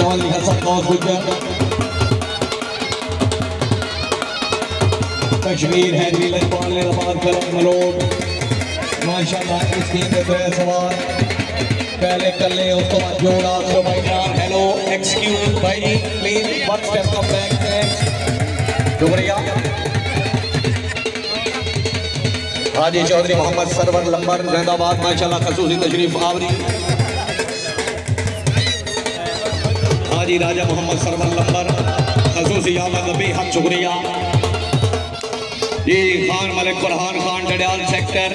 जवान हसन कौस गुजर कश्मीर है लजपाल ने रफात करम मलोट माशाल्लाह इस टीम के दो सवार पहले कल्ले तो बाद जोड़ा तो भाईजान हेलो एक्सक्यूज भाई please one step come back शुक्रिया हाजी चौधरी मोहम्मद सरवर लंबर जैदाबाद माशाल्लाह खसूसी तशरीफ़ आवरी हाजी राजा मोहम्मद सरवर लंबर खसूसी आमद बेहद शुक्रिया। ये खान मलिक फरहान खान डडियाल सेक्टर